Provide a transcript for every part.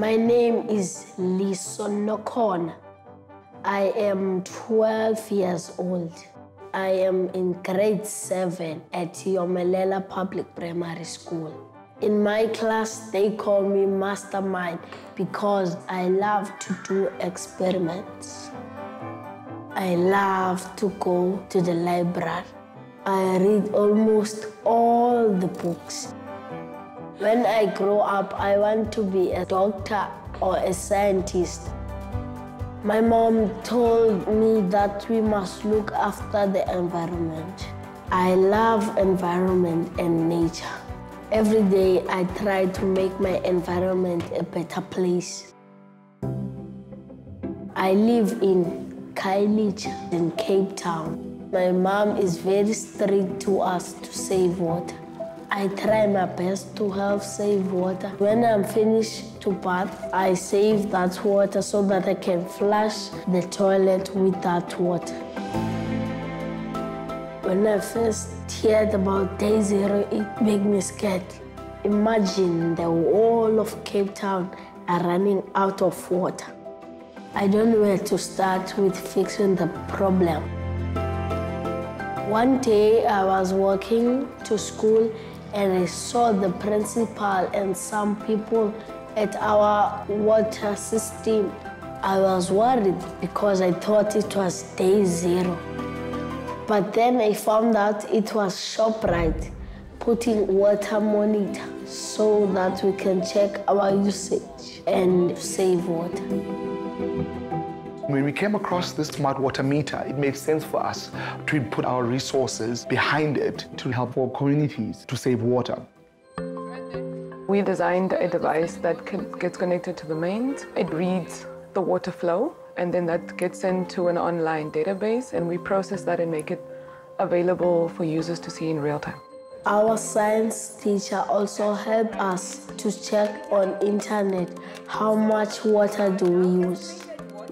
My name is Lison Nokon. I am 12 years old. I am in grade 7 at Yomelela Public Primary School. In my class, they call me mastermind because I love to do experiments. I love to go to the library. I read almost all the books. When I grow up, I want to be a doctor or a scientist. My mom told me that we must look after the environment. I love environment and nature. Every day I try to make my environment a better place. I live in Khayelitsha in Cape Town. My mom is very strict to us to save water. I try my best to help save water. When I'm finished to bath, I save that water so that I can flush the toilet with that water. When I first heard about day zero, it made me scared. Imagine the whole of Cape Town are running out of water. I don't know where to start with fixing the problem. One day I was walking to school and I saw the principal and some people at our water system. I was worried because I thought it was day zero. But then I found out it was Shoprite putting water monitor so that we can check our usage and save water. When we came across this smart water meter, it made sense for us to put our resources behind it to help our communities to save water. We designed a device that gets connected to the mains. It reads the water flow, and then that gets sent to an online database, and we process that and make it available for users to see in real time. Our science teacher also helped us to check on internet how much water do we use.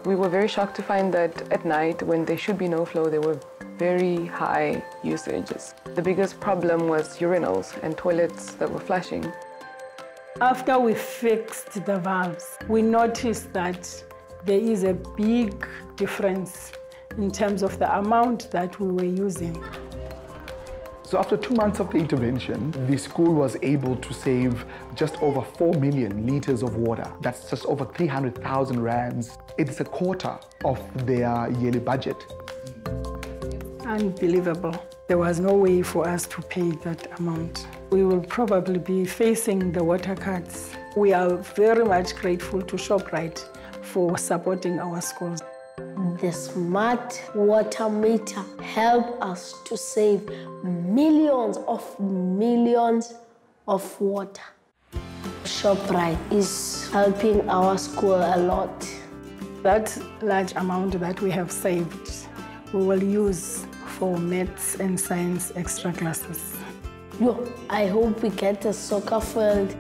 We were very shocked to find that at night, when there should be no flow, there were very high usages. The biggest problem was urinals and toilets that were flushing. After we fixed the valves, we noticed that there is a big difference in terms of the amount that we were using. So after two months of the intervention, the school was able to save just over 4 million liters of water. That's just over 300,000 rands. It's a quarter of their yearly budget. Unbelievable. There was no way for us to pay that amount. We will probably be facing the water cuts. We are very much grateful to Shoprite for supporting our schools. The smart water meter help us to save millions of millions of water. Shoprite is helping our school a lot. That large amount that we have saved, we will use for maths and science extra classes. Yo, I hope we get a soccer field